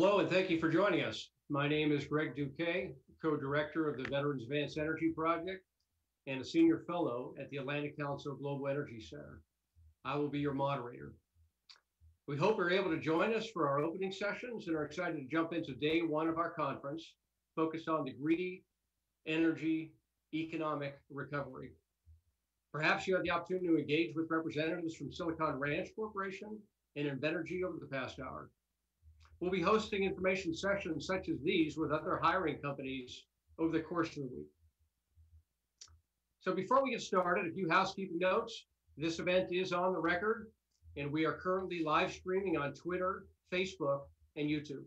Hello, and thank you for joining us. My name is Greg Duque, co-director of the Veterans Advanced Energy Project and a senior fellow at the Atlantic Council Global Energy Center. I will be your moderator. We hope you're able to join us for our opening sessions and are excited to jump into day one of our conference, focused on the greedy energy economic recovery. Perhaps you had the opportunity to engage with representatives from Silicon Ranch Corporation and Invenergy over the past hour. We'll be hosting information sessions such as these with other hiring companies over the course of the week. So before we get started, a few housekeeping notes. This event is on the record, and we are currently live streaming on Twitter, Facebook, and YouTube.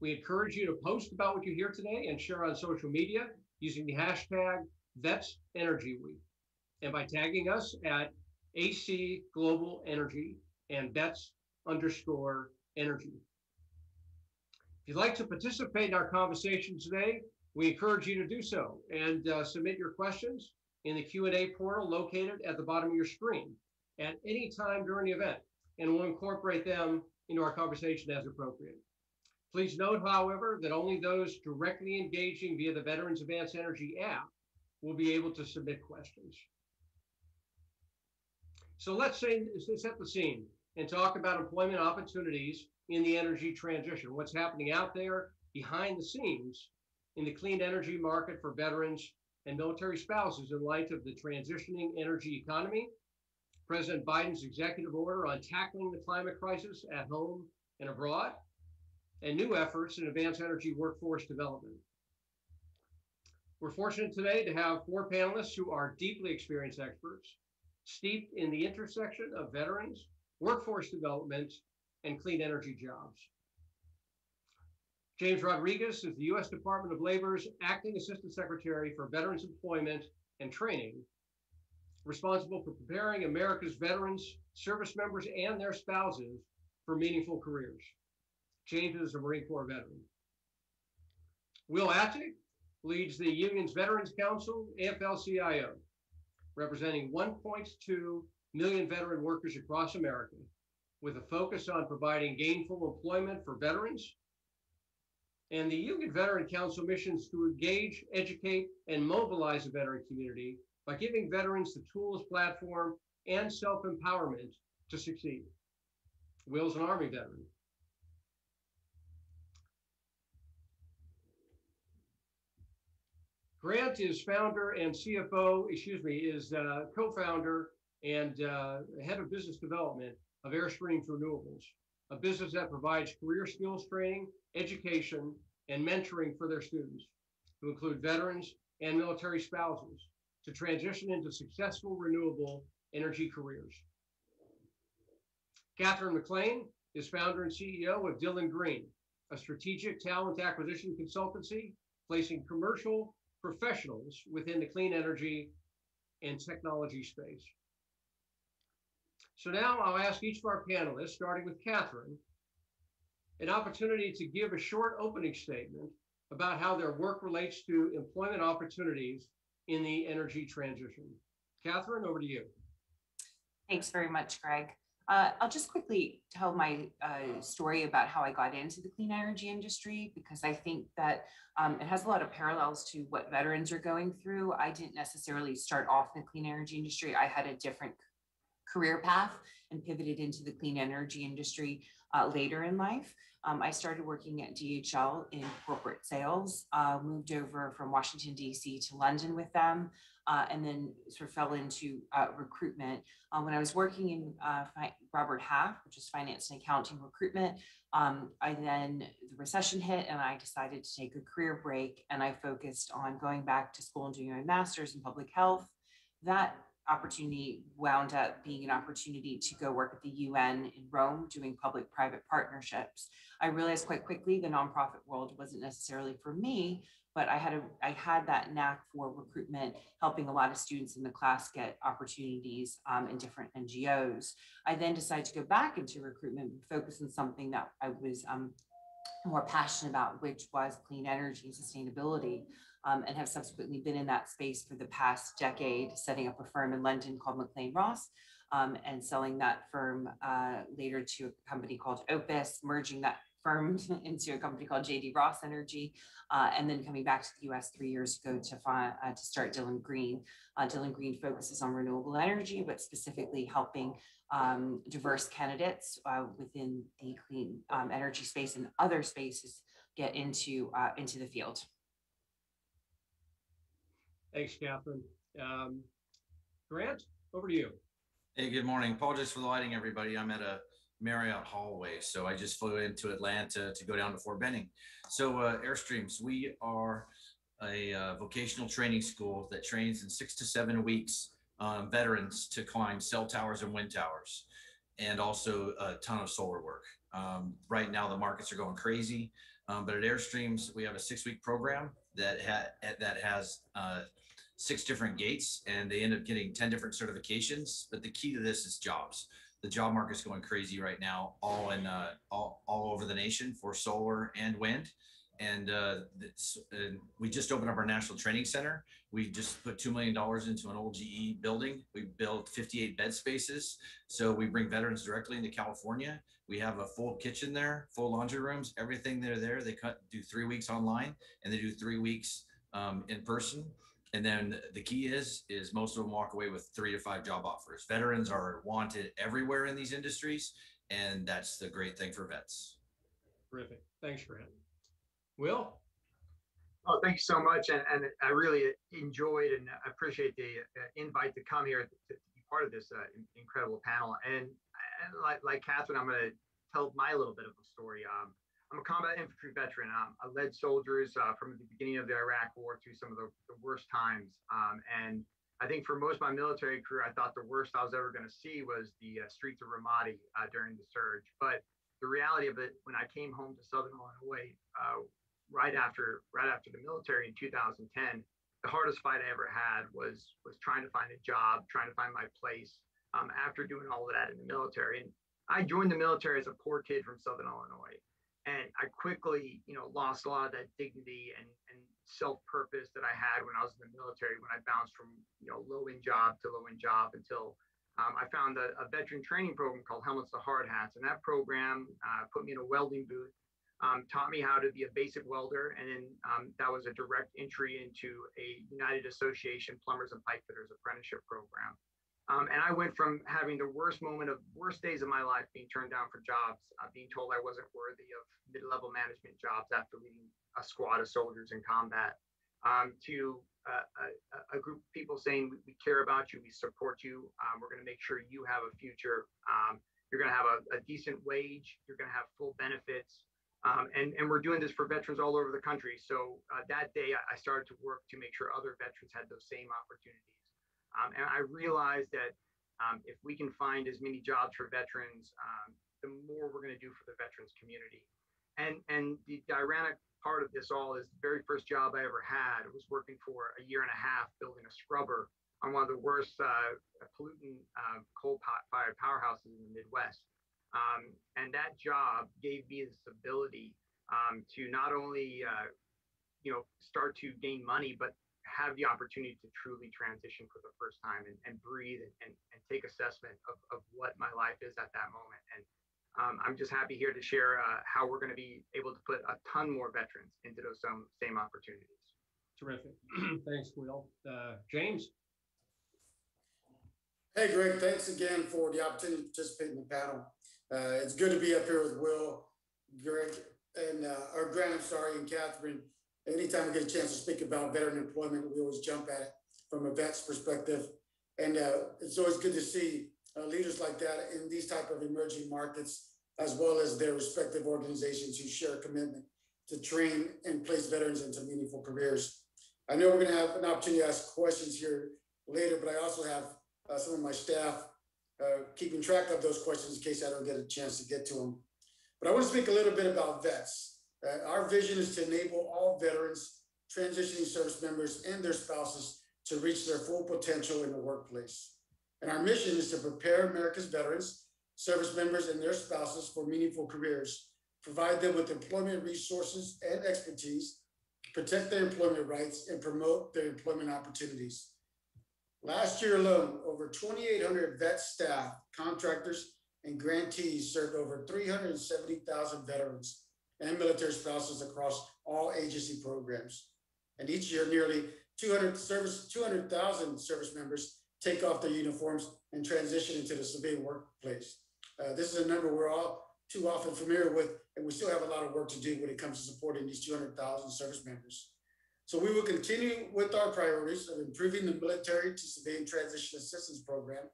We encourage you to post about what you hear today and share on social media using the hashtag Vets Energy Week and by tagging us at AC Global Energy and Vets underscore energy. If you'd like to participate in our conversation today, we encourage you to do so and uh, submit your questions in the Q&A portal located at the bottom of your screen at any time during the event, and we'll incorporate them into our conversation as appropriate. Please note, however, that only those directly engaging via the Veterans Advanced Energy app will be able to submit questions. So let's say, set the scene and talk about employment opportunities in the energy transition. What's happening out there behind the scenes in the clean energy market for veterans and military spouses in light of the transitioning energy economy, President Biden's executive order on tackling the climate crisis at home and abroad, and new efforts in advanced energy workforce development. We're fortunate today to have four panelists who are deeply experienced experts, steeped in the intersection of veterans, workforce development, and clean energy jobs. James Rodriguez is the U.S. Department of Labor's Acting Assistant Secretary for Veterans Employment and Training, responsible for preparing America's veterans, service members, and their spouses for meaningful careers. James is a Marine Corps veteran. Will Attig leads the union's Veterans Council, AFL-CIO, representing 1.2 million veteran workers across America with a focus on providing gainful employment for veterans. And the Union Veteran Council missions to engage, educate, and mobilize the veteran community by giving veterans the tools, platform, and self-empowerment to succeed. Will's an Army veteran. Grant is founder and CFO, excuse me, is uh, co-founder and uh, head of business development of Airstreams Renewables, a business that provides career skills training, education, and mentoring for their students, who include veterans and military spouses, to transition into successful renewable energy careers. Catherine McLean is founder and CEO of Dylan Green, a strategic talent acquisition consultancy placing commercial professionals within the clean energy and technology space. So now I'll ask each of our panelists, starting with Catherine, an opportunity to give a short opening statement about how their work relates to employment opportunities in the energy transition. Catherine, over to you. Thanks very much, Greg. Uh, I'll just quickly tell my uh, story about how I got into the clean energy industry because I think that um, it has a lot of parallels to what veterans are going through. I didn't necessarily start off in the clean energy industry. I had a different career path and pivoted into the clean energy industry uh, later in life. Um, I started working at DHL in corporate sales, uh, moved over from Washington, D.C. to London with them, uh, and then sort of fell into uh, recruitment. Uh, when I was working in uh, Robert Half, which is finance and accounting recruitment, um, I then, the recession hit and I decided to take a career break and I focused on going back to school and doing my master's in public health. That opportunity wound up being an opportunity to go work at the UN in Rome doing public private partnerships. I realized quite quickly the nonprofit world wasn't necessarily for me, but I had a I had that knack for recruitment, helping a lot of students in the class get opportunities um, in different NGOs. I then decided to go back into recruitment, focus on something that I was um, more passionate about, which was clean energy and sustainability um, and have subsequently been in that space for the past decade, setting up a firm in London called McLean Ross um, and selling that firm uh, later to a company called Opus, merging that firm into a company called JD Ross Energy, uh, and then coming back to the US three years ago to find, uh, to start Dylan Green. Uh, Dylan Green focuses on renewable energy, but specifically helping um, diverse candidates uh, within the clean um, energy space and other spaces get into, uh, into the field. Thanks, Catherine. Um, Grant, over to you. Hey, good morning. Apologies for the lighting, everybody. I'm at a Marriott hallway, so I just flew into Atlanta to go down to Fort Benning. So uh, Airstreams, we are a uh, vocational training school that trains in six to seven weeks um, veterans to climb cell towers and wind towers, and also a ton of solar work. Um, right now, the markets are going crazy, um, but at Airstreams, we have a six-week program that ha- that has uh, six different gates and they end up getting 10 different certifications. But the key to this is jobs. The job market's going crazy right now, all in uh, all, all over the nation for solar and wind. And uh, and we just opened up our national training center. We just put $2 million into an old GE building. We built 58 bed spaces. So we bring veterans directly into California. We have a full kitchen there, full laundry rooms, everything they're there. They cut, do three weeks online and they do three weeks um, in person. And then the key is, is most of them walk away with three to five job offers. Veterans are wanted everywhere in these industries, and that's the great thing for vets. Terrific. Thanks, Grant. Will? Oh, thank you so much. And, and I really enjoyed and appreciate the uh, invite to come here to, to be part of this uh, incredible panel. And, and like, like Catherine, I'm going to tell my little bit of a story. Um, I'm a combat infantry veteran. Um, I led soldiers uh, from the beginning of the Iraq War through some of the, the worst times. Um, and I think for most of my military career, I thought the worst I was ever going to see was the uh, streets of Ramadi uh, during the surge. But the reality of it, when I came home to Southern Illinois uh, right after right after the military in 2010, the hardest fight I ever had was was trying to find a job, trying to find my place um, after doing all of that in the military. And I joined the military as a poor kid from Southern Illinois and I quickly, you know, lost a lot of that dignity and, and self-purpose that I had when I was in the military, when I bounced from, you know, low-end job to low-end job until um, I found a, a, veteran training program called Helmets to Hard Hats. And that program uh, put me in a welding booth, um, taught me how to be a basic welder. And then um, that was a direct entry into a United Association Plumbers and Pipefitters apprenticeship program. Um, and I went from having the worst moment of worst days of my life being turned down for jobs, uh, being told I wasn't worthy of mid-level management jobs after leading a squad of soldiers in combat, um, to uh, a, a, group of people saying, we, we, care about you, we support you, um, we're going to make sure you have a future. Um, you're going to have a, a, decent wage, you're going to have full benefits. Um, and, and we're doing this for veterans all over the country. So uh, that day I started to work to make sure other veterans had those same opportunities. Um, and I realized that um, if we can find as many jobs for veterans, um, the more we're going to do for the veterans community. And and the ironic part of this all is the very first job I ever had was working for a year and a half building a scrubber on one of the worst uh, pollutant uh, coal-fired powerhouses in the Midwest. Um, and that job gave me this ability um, to not only uh, you know start to gain money, but have the opportunity to truly transition for the first time and, and breathe and, and, and take assessment of, of what my life is at that moment. And um, I'm just happy here to share uh, how we're going to be able to put a ton more veterans into those same, same opportunities. Terrific. Thanks, Will. Uh, James? Hey, Greg, thanks again for the opportunity to participate in the panel. Uh, it's good to be up here with Will, Greg, and uh, or Grant, I'm sorry, and Catherine anytime we get a chance to speak about veteran employment, we always jump at it from a vet's perspective. And uh, it's always good to see uh, leaders like that in these type of emerging markets, as well as their respective organizations who share a commitment to train and place veterans into meaningful careers. I know we're going to have an opportunity to ask questions here later, but I also have uh, some of my staff uh, keeping track of those questions in case I don't get a chance to get to them. But I want to speak a little bit about vets. Uh, our vision is to enable all veterans, transitioning service members, and their spouses to reach their full potential in the workplace. And our mission is to prepare America's veterans, service members, and their spouses for meaningful careers, provide them with employment resources and expertise, protect their employment rights, and promote their employment opportunities. Last year alone, over 2,800 vet staff, contractors, and grantees served over 370,000 veterans and military spouses across all agency programs. And each year, nearly 200 service, 200,000 service members take off their uniforms and transition into the civilian workplace. Uh, this is a number we're all too often familiar with, and we still have a lot of work to do when it comes to supporting these 200,000 service members. So we will continue with our priorities of improving the military to civilian transition assistance program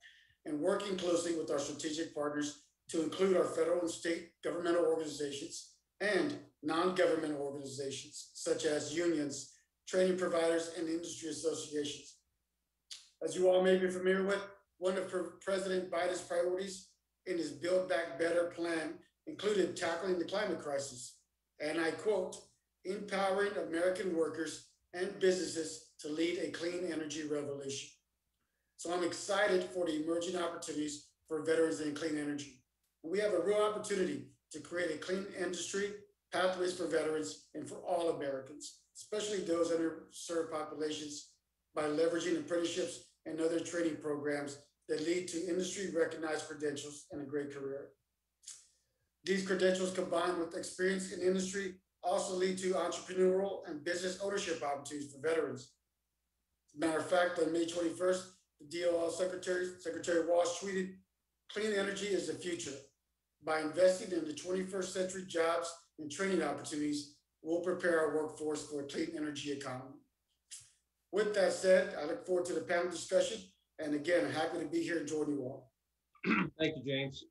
and working closely with our strategic partners to include our federal and state governmental organizations and non-governmental organizations such as unions, training providers, and industry associations. As you all may be familiar with, one of President Biden's priorities in his Build Back Better plan included tackling the climate crisis. And I quote, empowering American workers and businesses to lead a clean energy revolution. So I'm excited for the emerging opportunities for veterans in clean energy. We have a real opportunity to create a clean industry, pathways for veterans and for all Americans, especially those underserved populations, by leveraging apprenticeships and other training programs that lead to industry recognized credentials and a great career. These credentials combined with experience in industry also lead to entrepreneurial and business ownership opportunities for veterans. As a matter of fact, on May 21st, the DOL Secretary, Secretary Walsh tweeted, clean energy is the future. By investing in the 21st century jobs and training opportunities, we'll prepare our workforce for a clean energy economy. With that said, I look forward to the panel discussion. And again, I'm happy to be here and join you all. Thank you, James.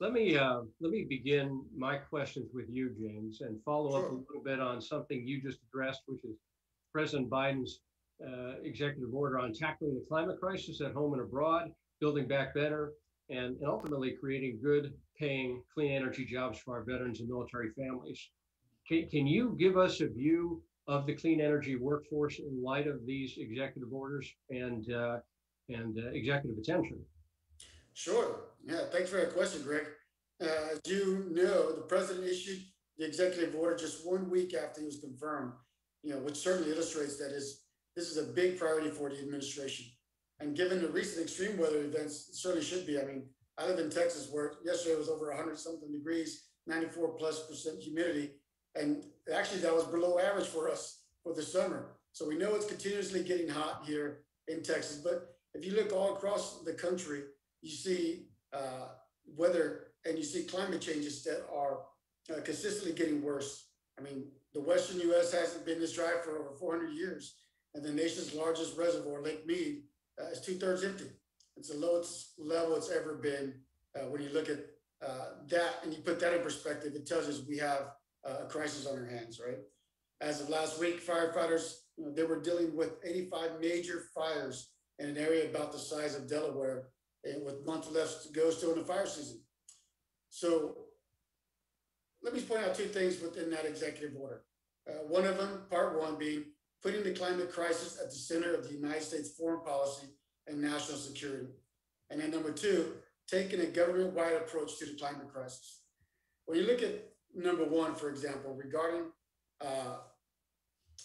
Let me uh, let me begin my questions with you, James, and follow up a little bit on something you just addressed, which is President Biden's uh, executive order on tackling the climate crisis at home and abroad, building back better, and, and ultimately creating good paying clean energy jobs for our veterans and military families. Can, can you give us a view of the clean energy workforce in light of these executive orders and uh, and uh, executive attention? Sure. Yeah, thanks for that question, Greg. Uh, as you know, the president issued the executive order just one week after he was confirmed, you know, which certainly illustrates that is this is a big priority for the administration. And given the recent extreme weather events, it certainly should be. I mean, I live in Texas where yesterday was over 100 something degrees, 94 plus percent humidity. And actually, that was below average for us for the summer. So we know it's continuously getting hot here in Texas. But if you look all across the country, you see uh, weather and you see climate changes that are uh, consistently getting worse. I mean, the Western US hasn't been this dry for over 400 years, and the nation's largest reservoir, Lake Mead, uh, is two thirds empty. It's the lowest level it's ever been. Uh, when you look at uh, that and you put that in perspective, it tells us we have uh, a crisis on our hands, right? As of last week, firefighters, you know, they were dealing with 85 major fires in an area about the size of Delaware and with months left to go still in the fire season. So let me point out two things within that executive order. Uh, one of them, part one, being putting the climate crisis at the center of the United States foreign policy and national security. And then number two, taking a government-wide approach to the climate crisis. When you look at number one, for example, regarding uh,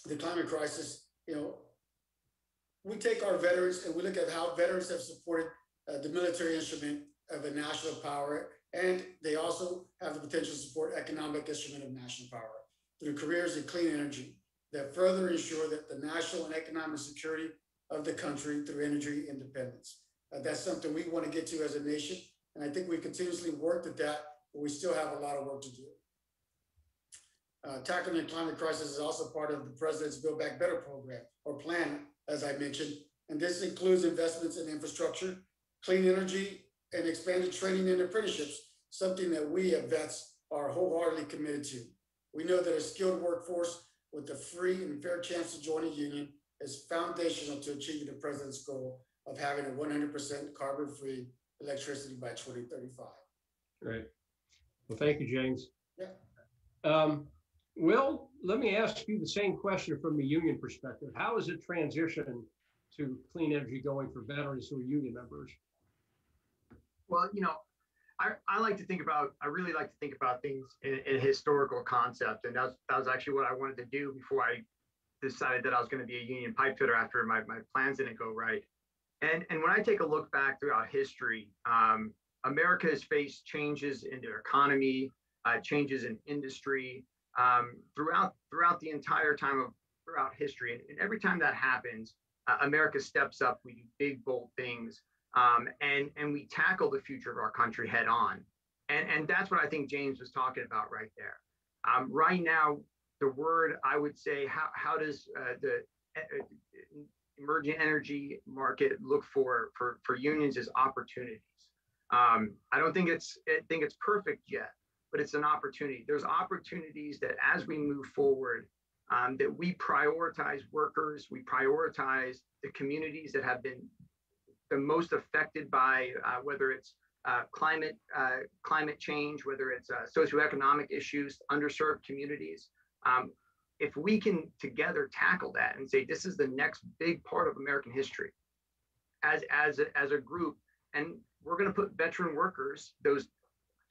the climate crisis, you know, we take our veterans and we look at how veterans have supported uh, the military instrument of a national power, and they also have the potential to support economic instrument of national power through careers in clean energy that further ensure that the national and economic security of the country through energy independence. Uh, that's something we want to get to as a nation, and I think we continuously worked at that, but we still have a lot of work to do. Uh, tackling the climate crisis is also part of the president's Build Back Better program or plan, as I mentioned, and this includes investments in infrastructure, clean energy, and expanded training and apprenticeships, something that we at vets are wholeheartedly committed to. We know that a skilled workforce with a free and fair chance to join a union is foundational to achieving the president's goal of having a 100% carbon-free electricity by 2035. Great. Well, thank you, James. Yeah. Um, Will, let me ask you the same question from the union perspective. How is it transition to clean energy going for veterans who are union members? Well, you know, I, I like to think about, I really like to think about things in, in historical concept. And that's, that was actually what I wanted to do before I decided that I was going to be a union pipe fitter after my, my plans didn't go right. And, and when I take a look back throughout history, um, America has faced changes in their economy, uh, changes in industry, um, throughout throughout the entire time of throughout history. And, and every time that happens, uh, America steps up. We do big, bold things, um, and and we tackle the future of our country head on. And and that's what I think James was talking about right there. Um, right now, the word I would say, how how does uh, the emerging energy market look for for for unions is opportunities. Um, I don't think it's I think it's perfect yet, but it's an opportunity. There's opportunities that as we move forward, um, that we prioritize workers, we prioritize the communities that have been the most affected by uh, whether it's uh, climate uh, climate change, whether it's uh, socioeconomic issues, underserved communities. Um, if we can together tackle that and say this is the next big part of American history, as as a, as a group, and we're going to put veteran workers, those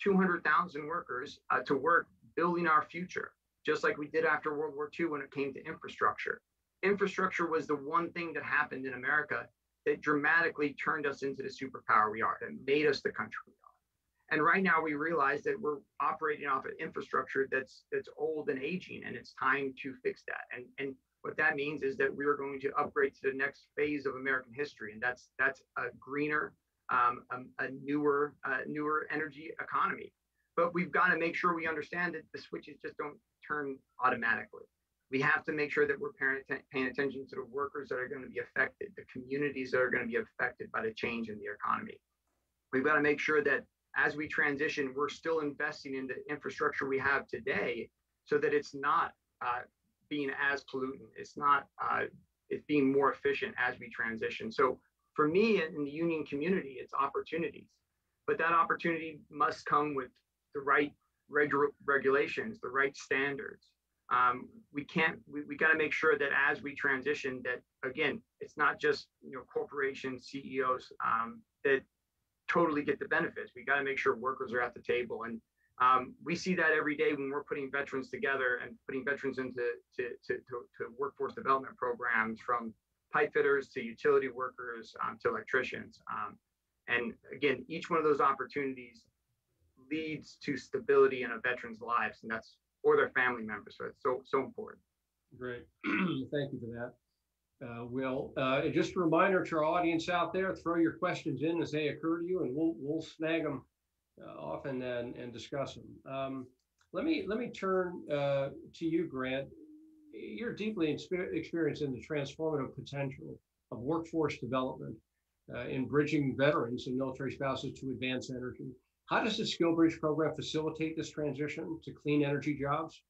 200,000 workers, uh, to work building our future, just like we did after World War II when it came to infrastructure. Infrastructure was the one thing that happened in America that dramatically turned us into the superpower we are, that made us the country. And right now we realize that we're operating off an infrastructure that's that's old and aging, and it's time to fix that. And and what that means is that we're going to upgrade to the next phase of American history, and that's that's a greener, um, a, a newer, uh, newer energy economy. But we've got to make sure we understand that the switches just don't turn automatically. We have to make sure that we're paying attention to the workers that are going to be affected, the communities that are going to be affected by the change in the economy. We've got to make sure that as we transition, we're still investing in the infrastructure we have today so that it's not uh, being as pollutant. It's not, uh, it's being more efficient as we transition. So for me in the union community, it's opportunities, but that opportunity must come with the right regu- regulations, the right standards. Um, we can't, we, we got to make sure that as we transition that again, it's not just, you know, corporations, CEOs um, that totally get the benefits. We got to make sure workers are at the table. And um, we see that every day when we're putting veterans together and putting veterans into to, to, to, to workforce development programs from pipe fitters to utility workers um, to electricians. Um, and again, each one of those opportunities leads to stability in a veteran's lives, and that's or their family members. So it's so so important. Great. Thank you for that. Uh, Will, uh, just a reminder to our audience out there, throw your questions in as they occur to you and we'll, we'll snag them uh, off and, and, and discuss them. Um, let me, let me turn uh, to you, Grant. You're deeply experienced in the transformative potential of workforce development uh, in bridging veterans and military spouses to advanced energy. How does the Skill Bridge program facilitate this transition to clean energy jobs?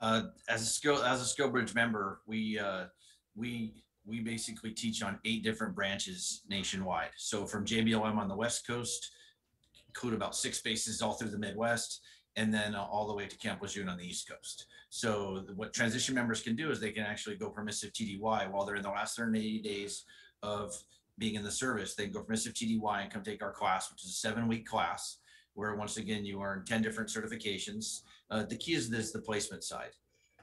Uh, as a skill as a SkillBridge member, we uh, we we basically teach on eight different branches nationwide. So from JBLM on the West Coast, include about six bases all through the Midwest, and then all the way to Camp Lejeune on the East Coast. So what transition members can do is they can actually go permissive TDY while they're in the last 180 days of being in the service. They can go permissive TDY and come take our class, which is a seven-week class, where once again you earn 10 different certifications. Uh, the key is this the placement side.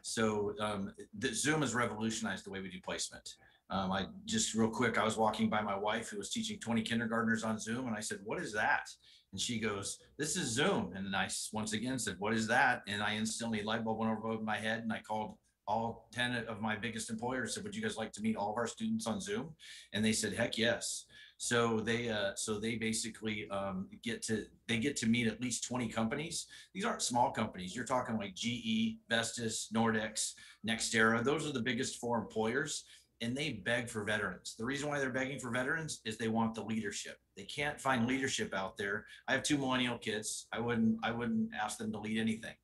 So um, the Zoom has revolutionized the way we do placement. Um, I just real quick, I was walking by my wife who was teaching 20 kindergartners on Zoom, and I said, "What is that?" And she goes, "This is Zoom." And I once again said, "What is that?" And I instantly light bulb went over my head, and I called all 10 of my biggest employers. Said, "Would you guys like to meet all of our students on Zoom?" And they said, "Heck yes." So they uh, so they basically um, get to they get to meet at least 20 companies. These aren't small companies. You're talking like GE, Vestas, Nordex, Nextera. Those are the biggest four employers and they beg for veterans. The reason why they're begging for veterans is they want the leadership. They can't find leadership out there. I have two millennial kids. I wouldn't I wouldn't ask them to lead anything.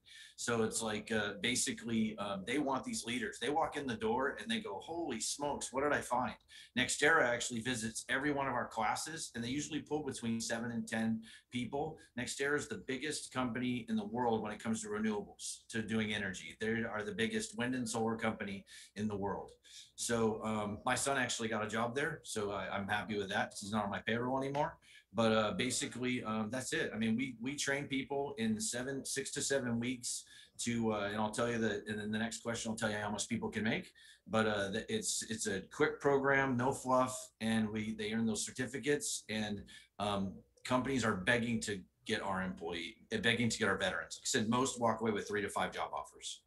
So it's like uh, basically um, they want these leaders. They walk in the door and they go, "Holy smokes, what did I find?" Nextera actually visits every one of our classes, and they usually pull between seven and ten people. Nextera is the biggest company in the world when it comes to renewables, to doing energy. They are the biggest wind and solar company in the world. So um, my son actually got a job there, so I, am happy with that. He's not on my payroll anymore. But uh, basically, um, that's it. I mean, we we train people in seven, six to seven weeks to, uh, and I'll tell you that, and then the next question I'll tell you how much people can make. But uh, it's it's a quick program, no fluff, and we they earn those certificates, and um, companies are begging to get our employee, uh, begging to get our veterans. Like I said most walk away with three to five job offers.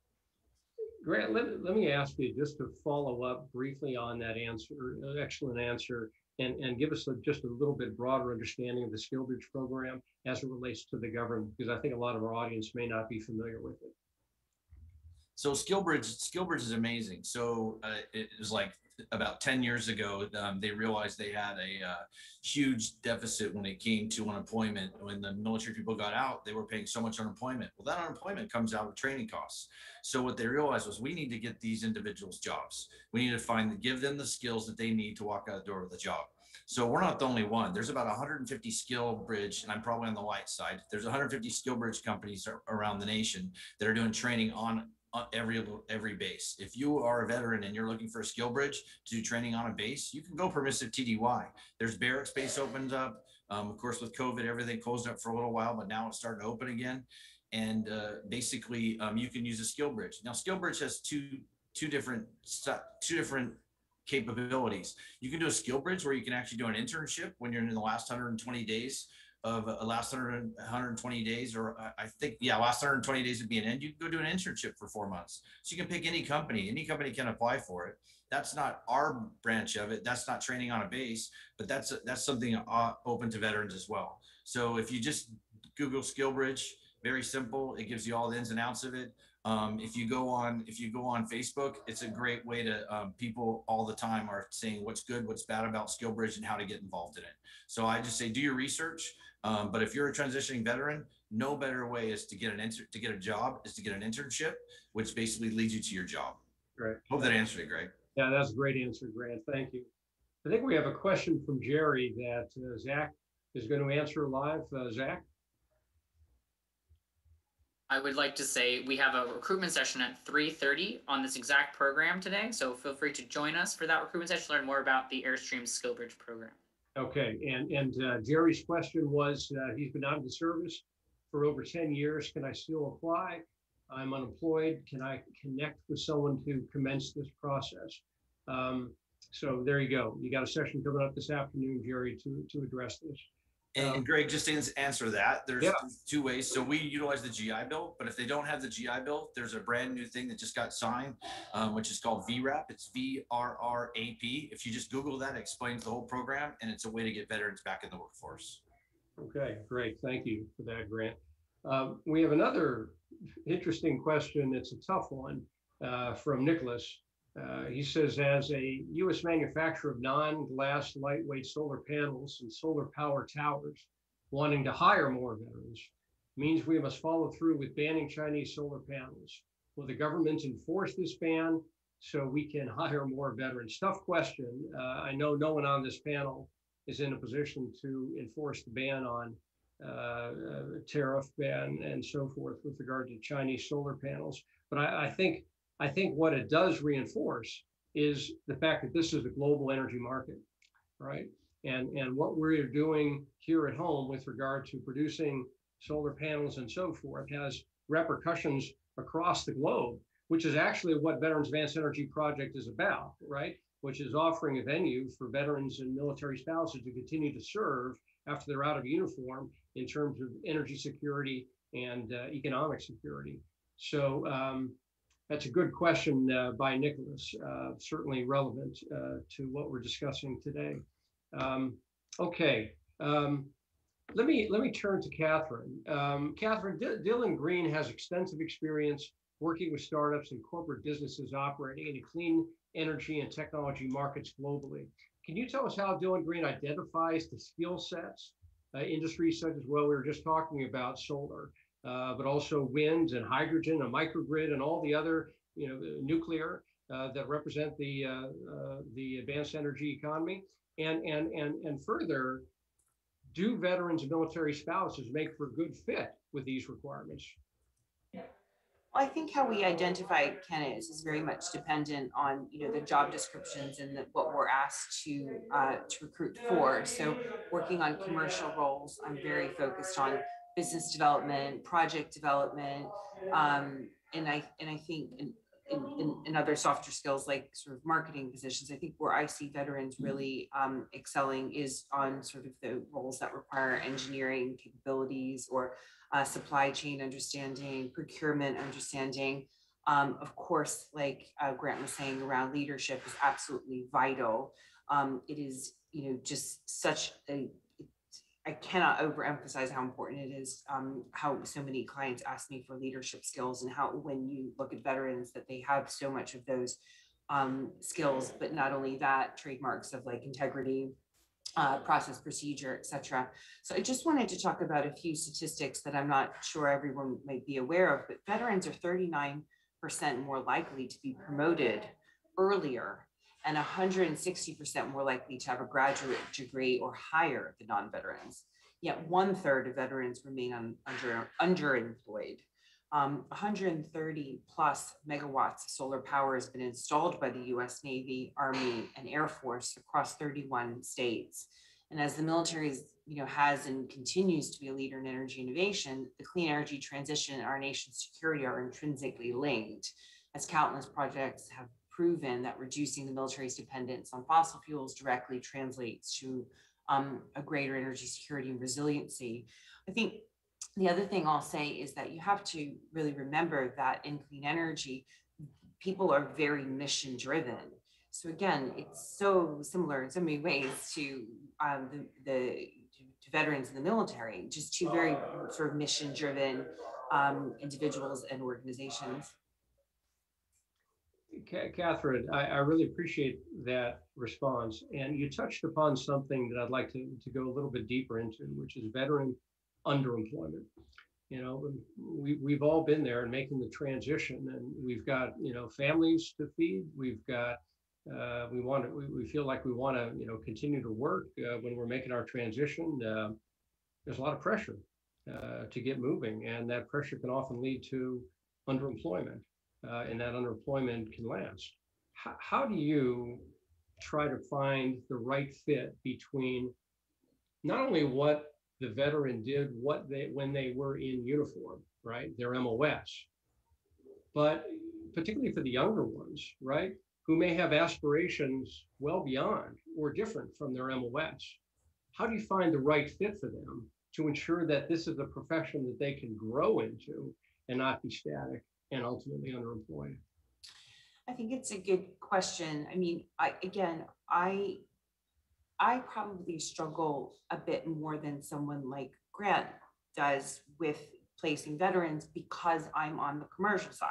Grant, let, let me ask you just to follow up briefly on that answer, excellent answer, and, and give us a- just a little bit broader understanding of the Skill Bridge program as it relates to the government, because I think a lot of our audience may not be familiar with it. So SkillBridge, SkillBridge is amazing. So uh, it was like about 10 years ago, um, they realized they had a uh, huge deficit when it came to unemployment. When the military people got out, they were paying so much unemployment. Well, that unemployment comes out with training costs. So what they realized was we need to get these individuals jobs. We need to find, give them the skills that they need to walk out the door with a job. So we're not the only one. There's about 150 skill bridge, and I'm probably on the light side. There's 150 skill bridge companies around the nation that are doing training on on every every base. If you are a veteran and you're looking for a skill bridge to do training on a base, you can go permissive TDY. There's barracks base opened up. Um, of course, with COVID, everything closed up for a little while, but now it's starting to open again. And uh, basically, um, you can use a skill bridge. Now, skill bridge has two two different two different capabilities. You can do a skill bridge where you can actually do an internship when you're in the last 120 days of uh, last 100, 120 days, or I- think, yeah, last 120 days would be an end. You can go do an internship for four months. So you can pick any company, any company can apply for it. That's not our branch of it. That's not training on a base, but that's, that's something uh, open to veterans as well. So if you just Google Skill Bridge, very simple. It gives you all the ins and outs of it. Um, if you go on, if you go on Facebook, it's a great way to, um, people all the time are saying what's good, what's bad about Skill Bridge and how to get involved in it. So I just say, do your research. Um, but if you're a transitioning veteran, no better way is to get an inter- to get a job is to get an internship, which basically leads you to your job. Right. Hope that answered it, Greg. Yeah, that's a great answer, Grant. Thank you. I think we have a question from Jerry that uh, Zach is going to answer live. Uh, Zach? I would like to say we have a recruitment session at 3:30 on this exact program today. So feel free to join us for that recruitment session, to learn more about the Airstream Skillbridge program. Okay, and, and uh, Jerry's question was, uh, he's been out of the service for over 10 years. Can I still apply? I'm unemployed. Can I connect with someone to commence this process? Um, So there you go. You got a session coming up this afternoon, Jerry, to, to address this. And, Um, Greg, just to answer that, there's Yeah. two ways. So we utilize the GI Bill, but if they don't have the GI Bill, there's a brand new thing that just got signed, um, which is called VRRAP. It's V R R A P. If you just Google that, it explains the whole program, and it's a way to get veterans back in the workforce. Okay, great. Thank you for that, Grant. Um, We have another interesting question. It's a tough one uh, from Nicholas. Uh, He says, as a U.S. manufacturer of non-glass lightweight solar panels and solar power towers, wanting to hire more veterans means we must follow through with banning Chinese solar panels. Will the government enforce this ban so we can hire more veterans? Tough question. Uh, I know no one on this panel is in a position to enforce the ban on uh, uh, tariff ban and so forth with regard to Chinese solar panels. But I, I think I think what it does reinforce is the fact that this is a global energy market, right? And and what we're doing here at home with regard to producing solar panels and so forth has repercussions across the globe, which is actually what Veterans Advanced Energy Project is about, right? Which is offering a venue for veterans and military spouses to continue to serve after they're out of uniform in terms of energy security and uh, economic security. So um, that's a good question uh, by Nicholas, uh, certainly relevant uh, to what we're discussing today. Um, okay, um, let me let me turn to Catherine. Um, Catherine, D- Dylan Green has extensive experience working with startups and corporate businesses operating in clean energy and technology markets globally. Can you tell us how Dylan Green identifies the skill sets, uh, industries such as well we were just talking about solar, uh, but also wind and hydrogen and microgrid and all the other, you know, nuclear uh, that represent the uh, uh, the advanced energy economy, and and and and further, do veterans and military spouses make for good fit with these requirements? Well, I think how we identify candidates is very much dependent on, you know, the job descriptions and the- what we're asked to, uh, to recruit for. So working on commercial roles, I'm very focused on business development, project development. Um, and I, and I think in, in, in, other softer skills like sort of marketing positions, I think where I see veterans really um, excelling is on sort of the roles that require engineering capabilities or uh, supply chain understanding, procurement understanding. Um, of course, like uh, Grant was saying, around leadership is absolutely vital. Um, it is, you know, just such a I cannot overemphasize how important it is, um, how so many clients ask me for leadership skills and how, when you look at veterans, that they have so much of those um, skills, but not only that, trademarks of like integrity, uh, process, procedure, et cetera. So I just wanted to talk about a few statistics that I'm not sure everyone might be aware of, but veterans are 39% more likely to be promoted earlier and 160% more likely to have a graduate degree or higher than non-veterans. Yet one third of veterans remain un, under, underemployed. Um, 130 plus megawatts of solar power has been installed by the US Navy, Army, and Air Force across 31 states. And as the military you know, has and continues to be a leader in energy innovation, the clean energy transition and our nation's security are intrinsically linked, as countless projects have proven that reducing the military's dependence on fossil fuels directly translates to um, a greater energy security and resiliency. I think the other thing I'll say is that you have to really remember that in clean energy, people are very mission driven. So again, it's so similar in so many ways to um, the, the to veterans in the military, just two very sort of mission driven um, individuals and organizations. Ca- Catherine, I, I really appreciate that response. And you touched upon something that I'd like to, to go a little bit deeper into, which is veteran underemployment. You know, we, we've all been there and making the transition and we've got, you know, families to feed. We've got, uh, we want to, we, we feel like we want to, you know, continue to work uh, when we're making our transition. Uh, there's a lot of pressure uh, to get moving and that pressure can often lead to underemployment uh, and that unemployment can last. How, how do you try to find the right fit between not only what the veteran did, what they when they were in uniform, right, their MOS, but particularly for the younger ones, right, who may have aspirations well beyond or different from their MOS. How do you find the right fit for them to ensure that this is a profession that they can grow into and not be static and ultimately underemployed? I think it's a good question. I mean, I, again, I, I probably struggle a bit more than someone like Grant does with placing veterans because I'm on the commercial side.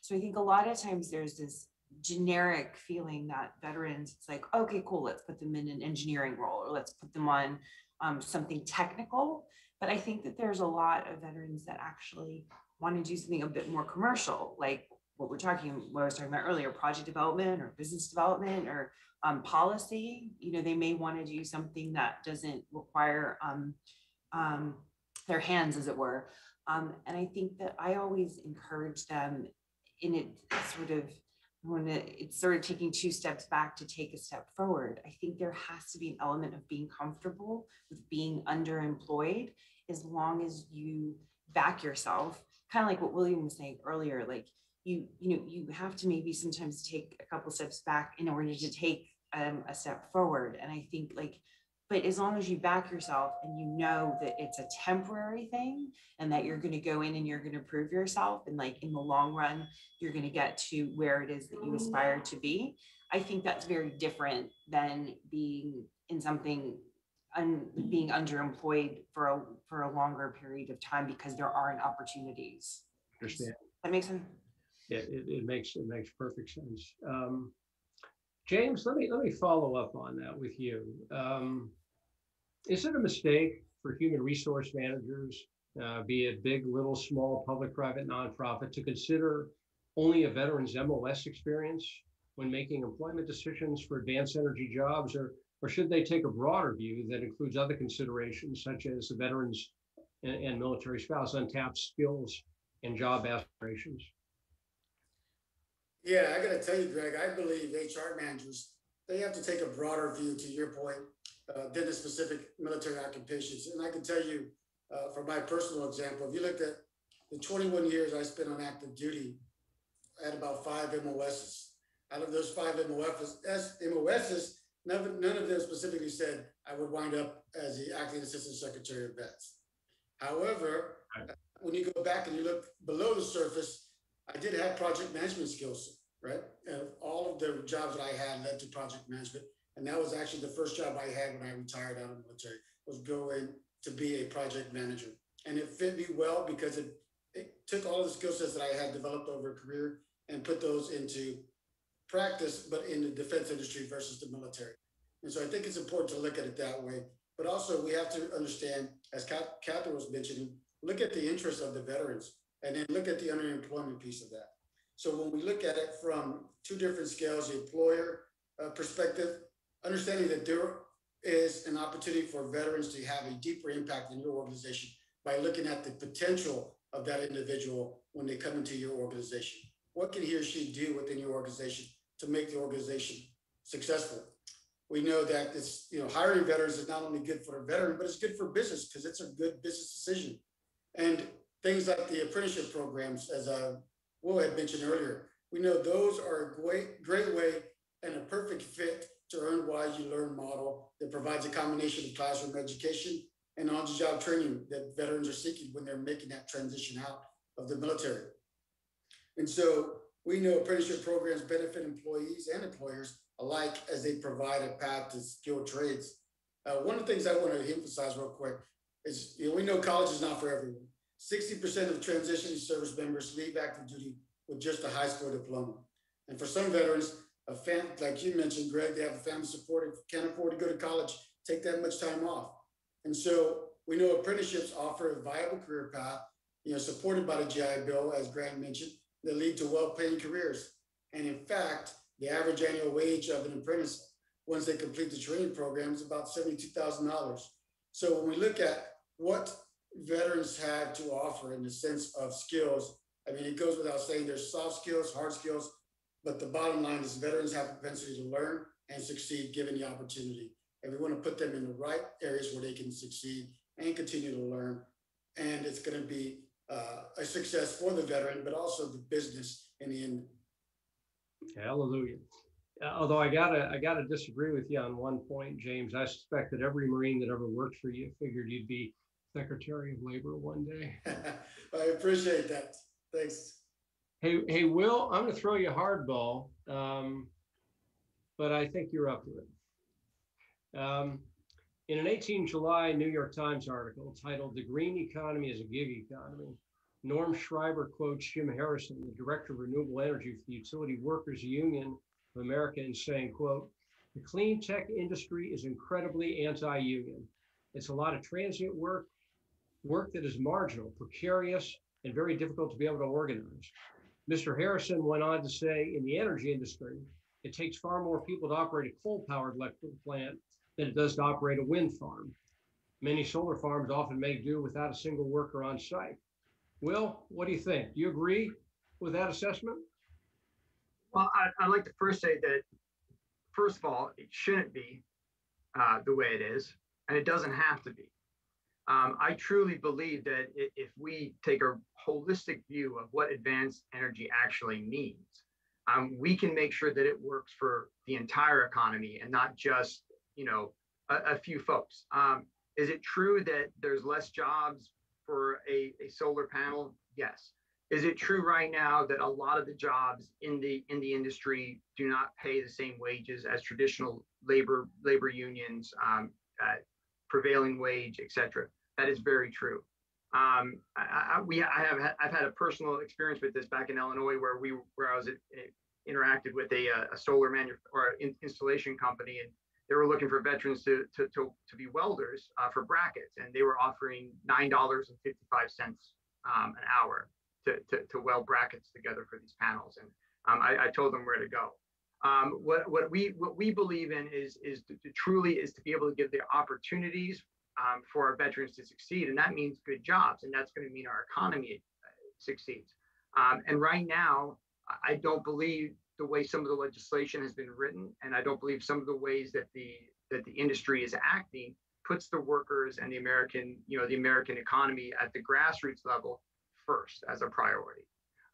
So I think a lot of times there's this generic feeling that veterans, it's like, okay, cool, let's put them in an engineering role or let's put them on um, something technical. But I think that there's a lot of veterans that actually want to do something a bit more commercial, like what we're talking, what I was talking about earlier, project development or business development or um, policy. You know, they may want to do something that doesn't require um, um, their hands, as it were. Um, and I think that I always encourage them in it sort of when it, it's sort of taking two steps back to take a step forward. I think there has to be an element of being comfortable with being underemployed as long as you back yourself kind of like what William was saying earlier, like you, you know, you have to maybe sometimes take a couple steps back in order to take um, a step forward. And I think like, but as long as you back yourself and you know that it's a temporary thing and that you're going to go in and you're going to prove yourself and like in the long run, you're going to get to where it is that you aspire to be. I think that's very different than being in something un, being underemployed for a for a longer period of time because there aren't opportunities. Understand? That makes sense. Yeah, it, it makes, it makes perfect sense. Um, James, let me, let me follow up on that with you. Um, is it a mistake for human resource managers, uh, be it big, little, small, public, private, nonprofit, to consider only a veteran's MOS experience when making employment decisions for advanced energy jobs, or or should they take a broader view that includes other considerations such as the veterans and, and military spouse untapped skills and job aspirations? Yeah, I gotta tell you, Greg, I believe HR managers, they have to take a broader view, to your point, uh, than the specific military occupations. And I can tell you, uh, from my personal example, if you looked at the twenty-one years I spent on active duty, I had about five MOSs. Out of those five MOFs, MOSs, none, of- none of them specifically said I would wind up as the acting assistant secretary of vets. However, Right. uh, when you go back and you look below the surface, I did have project management skills, right? And all of the jobs that I had led to project management. And that was actually the first job I had when I retired out of the military, was going to be a project manager. And it fit me well because it, it took all the skill sets that I had developed over a career and put those into practice, but in the defense industry versus the military. And so I think it's important to look at it that way. But also we have to understand, as Catherine was mentioning, look at the interests of the veterans and then look at the underemployment piece of that. So when we look at it from two different scales, the employer uh, perspective, understanding that there is an opportunity for veterans to have a deeper impact in your organization by looking at the potential of that individual when they come into your organization. What can he or she do within your organization to make the organization successful? We know that this, you know, hiring veterans is not only good for a veteran, but it's good for business because it's a good business decision. And things like the apprenticeship programs, as uh, Will had mentioned earlier, we know those are a great, great way and a perfect fit to earn while you learn model that provides a combination of classroom education and on-the-job training that veterans are seeking when they're making that transition out of the military. And so we know apprenticeship programs benefit employees and employers alike as they provide a path to skilled trades. Uh, one of the things I want to emphasize real quick is, you know, we know college is not for everyone. Sixty percent of transitioning service members leave active duty with just a high school diploma. And for some veterans, a fam, like you mentioned, Greg, they have a family support, can't afford to go to college, take that much time off. And so we know apprenticeships offer a viable career path, you know, supported by the GI Bill, as Grant mentioned, that lead to well-paying careers. And in fact, the average annual wage of an apprentice, once they complete the training program, is about seventy-two thousand dollars. So when we look at what veterans have to offer in the sense of skills, I mean, it goes without saying, there's soft skills, hard skills, but the bottom line is veterans have propensity to learn and succeed given the opportunity. And we want to put them in the right areas where they can succeed and continue to learn. And it's going to be uh, a success for the veteran, but also the business in the end. Hallelujah. Uh, Although I gotta, I gotta disagree with you on one point, James. I suspect that every Marine that ever worked for you figured you'd be Secretary of Labor one day. I appreciate that. Thanks. Hey, hey, Will, I'm gonna throw you a hardball, um, but I think you're up to it. Um, in an 18 July New York Times article titled "The Green Economy is a Gig Economy," Noam Scheiber quotes Jim Harrison, the Director of Renewable Energy for the Utility Workers Union of America, in saying, "quote The clean tech industry is incredibly anti-union. It's a lot of transient work, work that is marginal, precarious, and very difficult to be able to organize." Mr. Harrison went on to say, in the energy industry, it takes far more people to operate a coal-powered electric plant than it does to operate a wind farm. Many solar farms often make do without a single worker on site. Will, what do you think? Do you agree with that assessment? Well, I, I'd like to first say that, first of all, it shouldn't be uh, the way it is, and it doesn't have to be. Um, I truly believe that if we take a holistic view of what advanced energy actually means, um, we can make sure that it works for the entire economy and not just, you know, a, a few folks. Um, is it true that there's less jobs for a, a solar panel? Yes. Is it true right now that a lot of the jobs in the in the industry do not pay the same wages as traditional labor labor unions, um, uh, prevailing wage, etc. That is very true. Um, I, I, we I have I've had a personal experience with this back in Illinois where we where I was at, eh, interacted with a, a solar manu or installation company and they were looking for veterans to to to, to be welders uh, for brackets and they were offering nine dollars and fifty five cents um, an hour to, to, to weld brackets together for these panels. And um, I, I told them where to go. Um, what, what we what we believe in is is to, to truly is to be able to give the opportunities um, for our veterans to succeed, and that means good jobs, and that's going to mean our economy uh, succeeds. Um, and right now, I don't believe the way some of the legislation has been written, and I don't believe some of the ways that the that the industry is acting puts the workers and the American, you know, the American economy at the grassroots level first as a priority.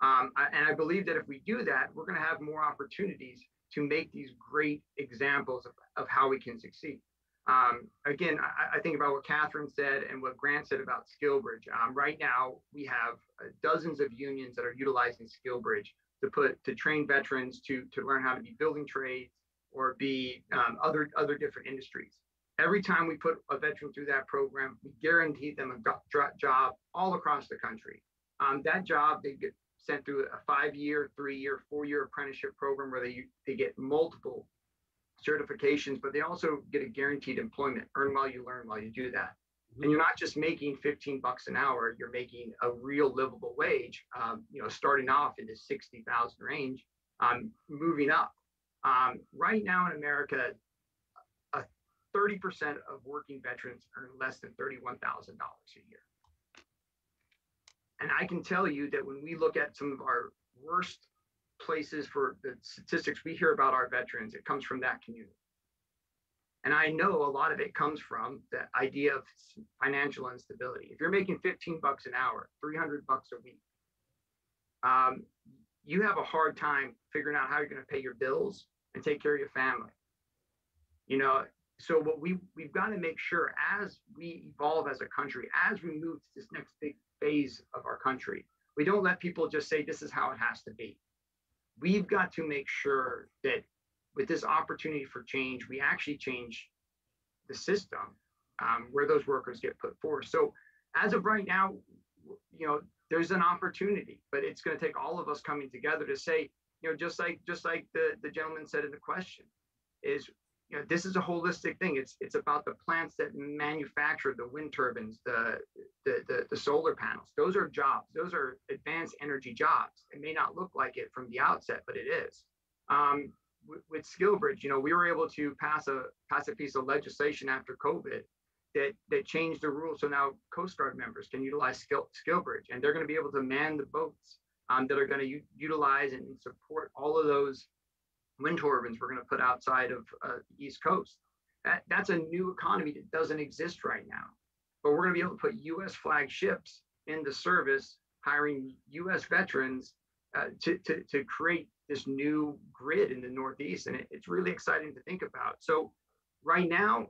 Um, and I believe that if we do that, we're going to have more opportunities to make these great examples of, of how we can succeed. Um, again, I, I think about what Catherine said and what Grant said about SkillBridge. Um, right now, we have uh, dozens of unions that are utilizing SkillBridge to put to train veterans to to learn how to be building trades or be um, other other different industries. Every time we put a veteran through that program, we guarantee them a job all across the country. Um, that job they get sent through a five-year, three-year, four-year apprenticeship program where they they get multiple certifications, but they also get a guaranteed employment. Earn while you learn while you do that. And you're not just making 15 bucks an hour, you're making a real livable wage, um, you know, starting off in the 60,000 range, um, moving up. Um, right now in America, a 30% of working veterans earn less than $31,000 a year. And I can tell you that when we look at some of our worst places for the statistics we hear about our veterans, it comes from that community. And I know a lot of it comes from the idea of financial instability. If you're making 15 bucks an hour, 300 bucks a week, um, you have a hard time figuring out how you're going to pay your bills and take care of your family. You know, so what we we've got to make sure as we evolve as a country, as we move to this next big phase of our country, we don't let people just say this is how it has to be. We've got to make sure that with this opportunity for change, we actually change the system um, where those workers get put forward. So as of right now, you know, there's an opportunity, but it's going to take all of us coming together to say, you know, just like just like the the gentleman said in the question, is you know this is a holistic thing. It's it's about the plants that manufacture the wind turbines, the the the, the solar panels. Those are jobs. Those are advanced energy jobs. It may not look like it from the outset, but it is. Um, with, SkillBridge, you know, we were able to pass a pass a piece of legislation after COVID that that changed the rules. So now Coast Guard members can utilize Skill SkillBridge, and they're going to be able to man the boats um, that are going to u- utilize and support all of those wind turbines we're going to put outside of uh, the East Coast. That that's a new economy that doesn't exist right now. But we're going to be able to put U.S. flag ships into service, hiring U.S. veterans uh, to, to to create this new grid in the Northeast, and it, it's really exciting to think about. So, right now,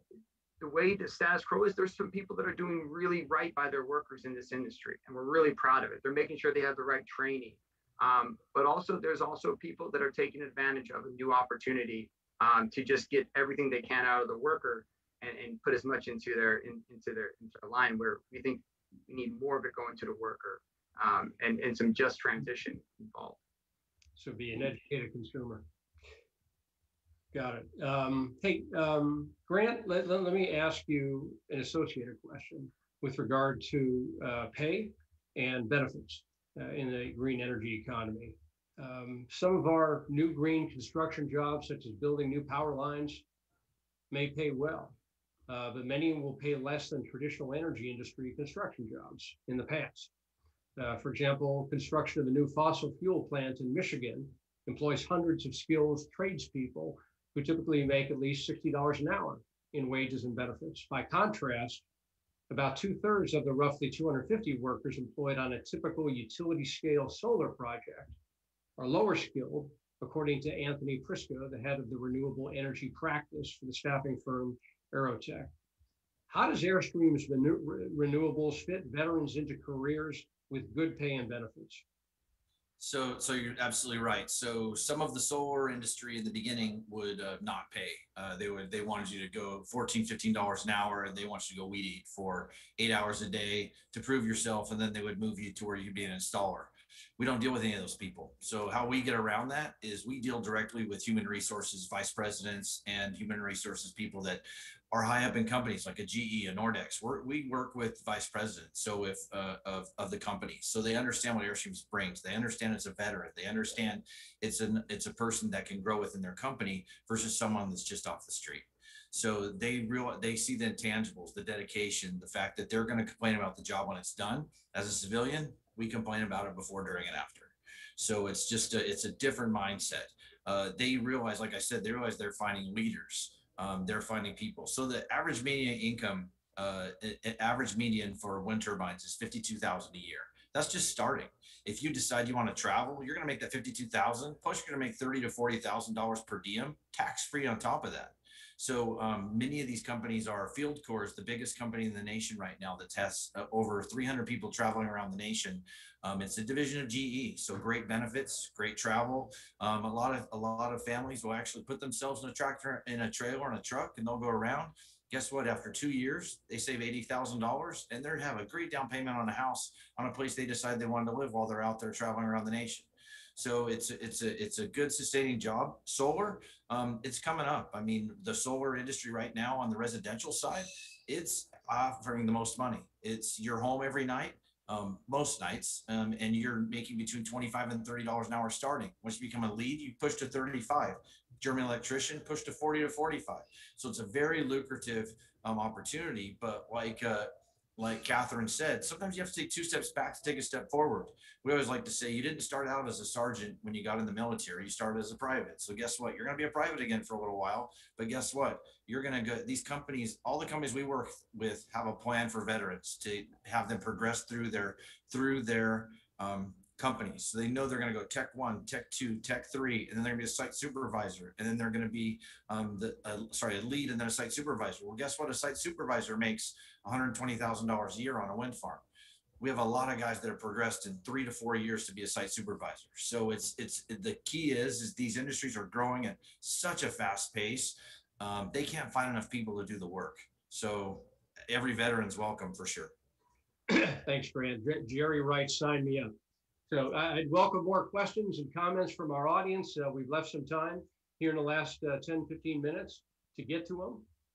the way the status quo is, there's some people that are doing really right by their workers in this industry, and we're really proud of it. They're making sure they have the right training, um, but also there's also people that are taking advantage of a new opportunity um, to just get everything they can out of the worker and, and put as much into their in, into their into line where we think we need more of it going to the worker um, and and some just transition involved. So be an educated consumer. Got it. Um, hey, um, Grant, let, let, let me ask you an associated question with regard to, uh, pay and benefits, uh, in the green energy economy. Um, some of our new green construction jobs, such as building new power lines, may pay well. Uh, but many will pay less than traditional energy industry construction jobs in the past. Uh, for example, construction of the new fossil fuel plant in Michigan employs hundreds of skilled tradespeople who typically make at least $60 an hour in wages and benefits. By contrast, about two thirds of the roughly 250 workers employed on a typical utility scale solar project are lower skilled, according to Anthony Prisco, the head of the renewable energy practice for the staffing firm Aerotek. How does Airstream's renew- renewables fit veterans into careers with good pay and benefits? So, so you're absolutely right. So some of the solar industry in the beginning would uh, not pay. Uh, they would, they wanted you to go 14, 15 dollars an hour and they want you to go weed eat for eight hours a day to prove yourself. And then they would move you to where you'd be an installer. We don't deal with any of those people. So how we get around that is we deal directly with human resources, vice presidents and human resources people that are high up in companies like a GE, a Nordex. We're, we work with vice presidents, so if uh, of of the company, so they understand what Airstreams brings. They understand it's a veteran. They understand it's an it's a person that can grow within their company versus someone that's just off the street. So they real they see the intangibles, the dedication, the fact that they're going to complain about the job when it's done. As a civilian, we complain about it before, during, and after. So it's just a, it's a different mindset. Uh, they realize, like I said, they realize they're finding leaders um, they're finding people. So the average median income, uh, average median for wind turbines is fifty-two thousand a year. That's just starting. If you decide you want to travel, you're going to make that 52,000 plus you're going to make 30 to 40,000 dollars per diem tax free on top of that. So um, many of these companies are FieldCore, the biggest company in the nation right now that has uh, over 300 people traveling around the nation. Um, it's a division of GE, so great benefits, great travel. Um, a lot of a lot of families will actually put themselves in a tractor, in a trailer, in a truck, and they'll go around. Guess what? After two years, they save eighty thousand dollars, and they're have a great down payment on a house on a place they decide they wanted to live while they're out there traveling around the nation. So it's it's a it's a good sustaining job. Solar, um, it's coming up. I mean, the solar industry right now on the residential side, it's offering the most money. It's your home every night, um, most nights, um, and you're making between twenty five and thirty dollars an hour starting. Once you become a lead, you push to thirty five. Journeyman electrician push to forty to forty five. So it's a very lucrative um, opportunity. But like uh, like Catherine said, sometimes you have to take two steps back to take a step forward. We always like to say you didn't start out as a sergeant when you got in the military, you started as a private. So guess what? You're going to be a private again for a little while. But guess what? You're going to go, these companies, all the companies we work with have a plan for veterans to have them progress through their, through their, um, companies. So they know they're going to go tech one, tech two, tech three, and then they're going to be a site supervisor, and then they're going to be um, the uh, sorry a lead and then a site supervisor. Well, guess what? A site supervisor makes one hundred twenty thousand dollars a year on a wind farm. We have a lot of guys that have progressed in three to four years to be a site supervisor. So it's it's the key is is these industries are growing at such a fast pace. Um, they can't find enough people to do the work. So every veteran's welcome for sure. Thanks. Jer- Jerry Wright signed me up. So I- I'd welcome more questions and comments from our audience. Uh, We've left some time here in the last uh, 10, 15 minutes to get to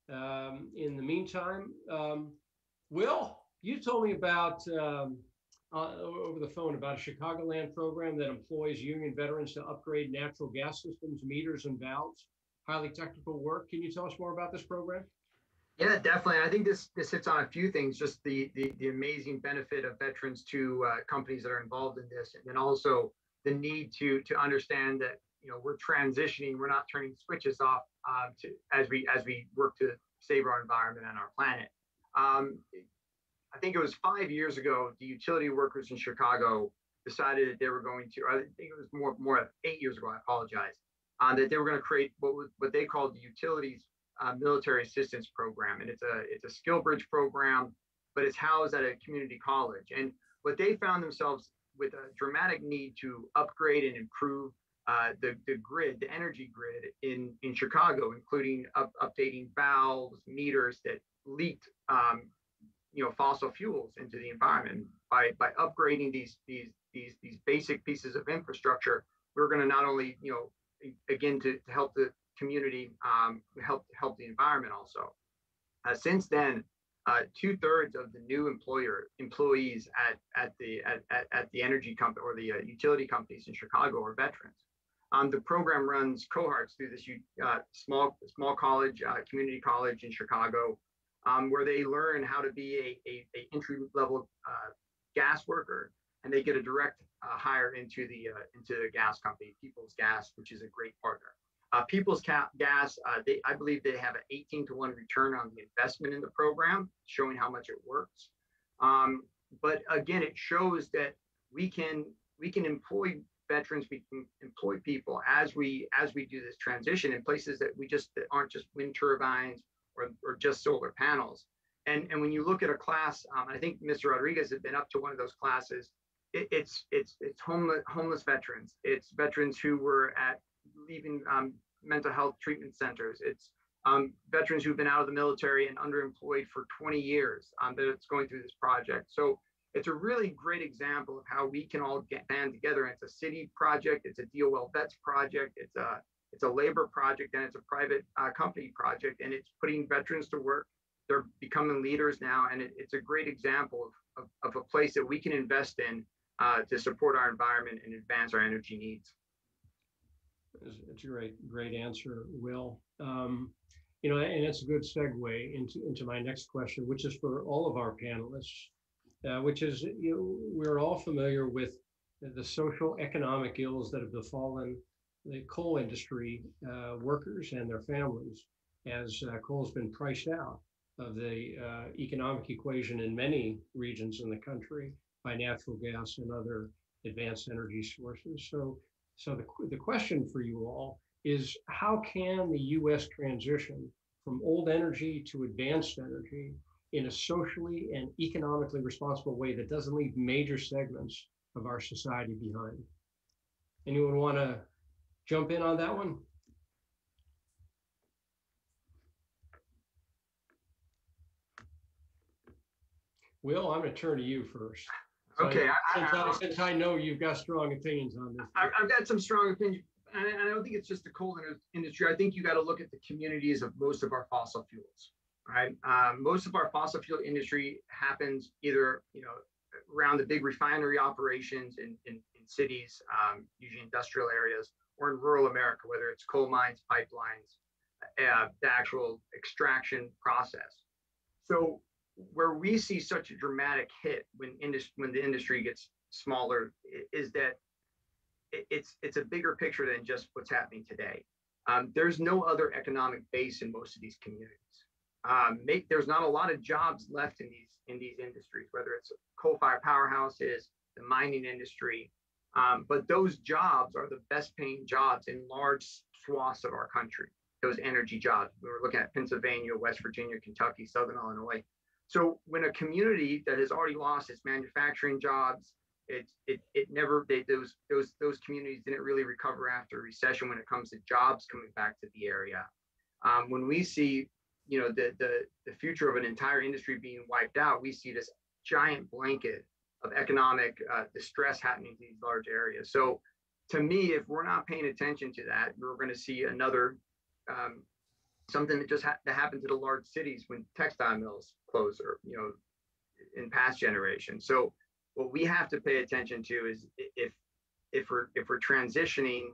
them. Um, In the meantime, um, Will, you told me about, um, uh, over the phone, about a Chicagoland program that employs union veterans to upgrade natural gas systems, meters and valves. Highly technical work. Can you tell us more about this program? Yeah, definitely. I think this this hits on a few things. Just the the, the amazing benefit of veterans to uh, companies that are involved in this, and then also the need to to understand that you know we're transitioning. We're not turning switches off uh, to as we as we work to save our environment and our planet. Um, I think it was five years ago. The utility workers in Chicago decided that they were going to. I think it was more more eight years ago. I apologize. Uh, that they were going to create what what they called the utilities uh, military assistance program, and it's a it's a SkillBridge program, but it's housed at a community college. And what they found themselves with a dramatic need to upgrade and improve uh, the the grid, the energy grid in in Chicago, including up, updating valves, meters that leaked, um, you know, fossil fuels into the environment. By by upgrading these these these these basic pieces of infrastructure, we're going to not only you know again to, to help the community, um, help help the environment also. Uh, since then, uh, two thirds of the new employer employees at at the at, at, at the energy company or the uh, utility companies in Chicago are veterans. Um, the program runs cohorts through this uh, small small college, uh, community college in Chicago, um, where they learn how to be a, a, a entry level uh, gas worker, and they get a direct hire into the into the gas company, People's Gas, which is a great partner. Uh, People's Gas, uh, they, I believe they have an 18 to 1 return on the investment in the program, showing how much it works. Um, but again, it shows that we can we can employ veterans, we can employ people as we as we do this transition in places that we just that aren't just wind turbines or, or just solar panels. And, and when you look at a class, um, I think Mr. Rodriguez has been up to one of those classes. It, it's it's it's homeless homeless veterans. It's veterans who were at leaving um, mental health treatment centers. It's um, veterans who've been out of the military and underemployed for 20 years um, that it's going through this project. So it's a really great example of how we can all get band together. It's a city project, it's a DOL vets project, it's a it's a labor project, and it's a private uh, company project, and it's putting veterans to work. They're becoming leaders now, and it, it's a great example of, of, of, a place that we can invest in uh, to support our environment and advance our energy needs. It's a great, great answer, Will. Um, you know, and it's a good segue into, into my next question, which is for all of our panelists, uh, which is, you know, we're all familiar with the social economic ills that have befallen the coal industry uh, workers and their families as uh, coal has been priced out of the uh, economic equation in many regions in the country. by natural gas and other advanced energy sources. So, so the, the question for you all is how can the US transition from old energy to advanced energy in a socially and economically responsible way that doesn't leave major segments of our society behind? Anyone want to jump in on that one? Will, I'm going to turn to you first. So Okay, I- I- Since I, I- since I know you've got strong opinions on this. I've, I've got some strong opinions, and I, I don't think it's just the coal industry. I think you got to look at the communities of most of our fossil fuels, right? Um, most of our fossil fuel industry happens either, you know, around the big refinery operations in, in, in cities, um, usually industrial areas, or in rural America, whether it's coal mines, pipelines, uh, the actual extraction process. So where we see such a dramatic hit when industry when the industry gets smaller is that it's it's a bigger picture than just what's happening today. Um, there's no other economic base in most of these communities. Um, make, there's not a lot of jobs left in these in these industries, whether it's coal-fired powerhouses, the mining industry. Um, but those jobs are the best paying jobs in large swaths of our country. Those energy jobs. We were looking at Pennsylvania, West Virginia, Kentucky, Southern Illinois. So when a community that has already lost its manufacturing jobs, it it it never they those those those communities didn't really recover after a recession when it comes to jobs coming back to the area. Um, when we see you know the the the future of an entire industry being wiped out, we see this giant blanket of economic uh, distress happening to these large areas. So to me, if we're not paying attention to that, we're going to see another um, something that just ha- that happened to the large cities when textile mills close or you know in past generations. So what we have to pay attention to is if if we're if we're transitioning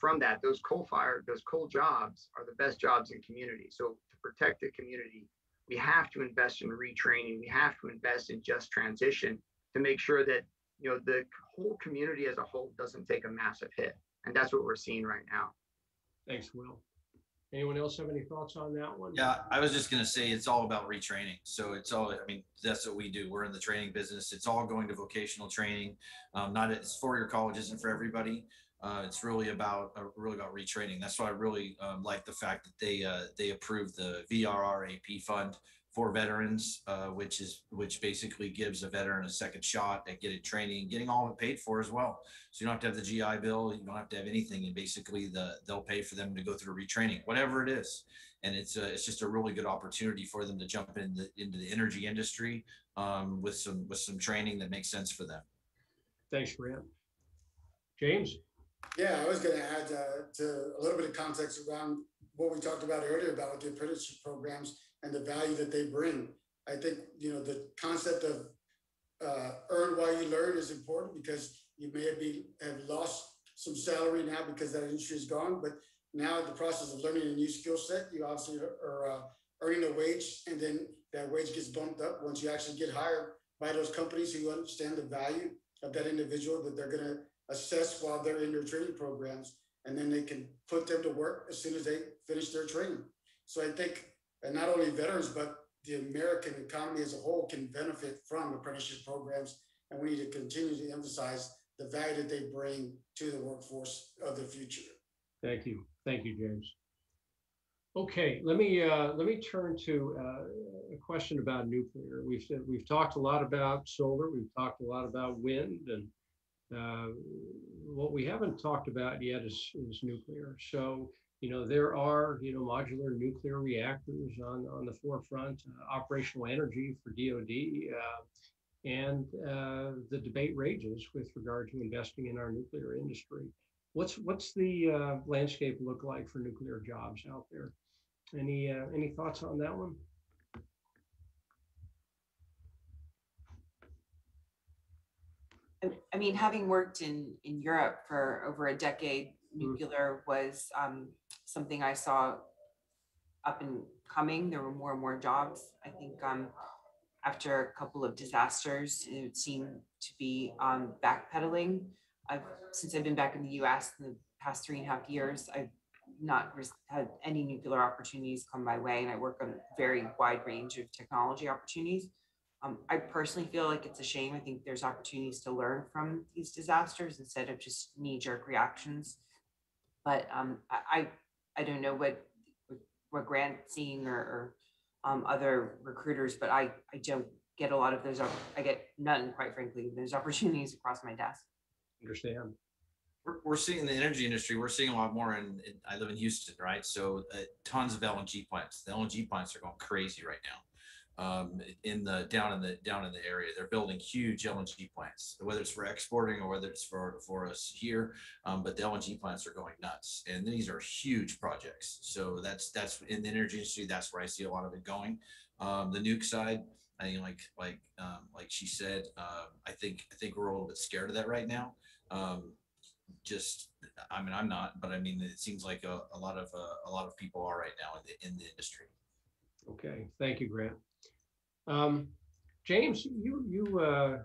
from that, those coal fired, those coal jobs are the best jobs in community. So to protect the community, we have to invest in retraining. We have to invest in just transition to make sure that you know the whole community as a whole doesn't take a massive hit. And that's what we're seeing right now. Thanks, Will. Anyone else have any thoughts on that one? Yeah, I was just gonna say, it's all about retraining. So it's all, I mean, that's what we do. We're in the training business. It's all going to vocational training. Um, not, it's four-year college isn't for everybody. Uh, it's really about, uh, really about retraining. That's why I really, um, like the fact that they, uh, they approved the VRRAP fund for veterans, uh, which is, which basically gives a veteran a second shot at getting training, getting all of it paid for as well. So you don't have to have the GI Bill, you don't have to have anything, and basically the, they'll pay for them to go through retraining, whatever it is. And it's a, it's just a really good opportunity for them to jump into, into the energy industry, um, with some, with some training that makes sense for them. Thanks, Grant. James? Yeah, I was gonna add uh, to a little bit of context around what we talked about earlier about with the apprenticeship programs and the value that they bring. I think, you know, the concept of uh, earn while you learn is important because you may have be, have lost some salary now because that industry is gone, but now the process of learning a new skill set, you obviously are uh, earning a wage and then that wage gets bumped up once you actually get hired by those companies who understand the value of that individual that they're gonna assess while they're in their training programs, and then they can put them to work as soon as they finish their training. So I think, and not only veterans, but the American economy as a whole can benefit from apprenticeship programs, and we need to continue to emphasize the value that they bring to the workforce of the future. Thank you. Thank you, James. Okay, let me, uh, let me turn to, uh, a question about nuclear. We've we've talked a lot about solar, we've talked a lot about wind and, uh, what we haven't talked about yet is, is nuclear. So, you know, there are, you know, modular nuclear reactors on, on the forefront, uh, operational energy for DoD. uh, And, uh, the debate rages with regard to investing in our nuclear industry. What's, what's the uh, landscape look like for nuclear jobs out there? Any, uh, any thoughts on that one? I- mean, having worked in, in Europe for over a decade. Nuclear was um, something I saw up and coming. There were more and more jobs. I think um, after a couple of disasters, it seemed to be um, backpedaling. I've, since I've been back in the US in the past three and a half years, I've not had any nuclear opportunities come my way, and I work on a very wide range of technology opportunities. Um, I personally feel like it's a shame. I think there's opportunities to learn from these disasters instead of just knee-jerk reactions. But um, I, I, I don't know what, what Grant's seeing or, or um, other recruiters, but I, I don't get a lot of those. I get none, quite frankly, There's opportunities across my desk. Understand? We're, we're seeing the energy industry, we're seeing a lot more in, in- I live in Houston, right? So uh, tons of LNG plants. The LNG plants are going crazy right now. Um, in the, down in the, down in the area, they're building huge LNG plants, whether it's for exporting or whether it's for, for us here. Um, but the LNG plants are going nuts and these are huge projects. So that's, that's in the energy industry, that's where I see a lot of it going. Um, the nuke side, I think like, like, um, like she said, um, I think, I think we're a little bit scared of that right now. Um, just, I mean, I'm not, but I mean, it seems like a, a lot of, uh, a lot of people are right now in the, in the industry. Okay, thank you, Grant. Um, James, you, you, uh,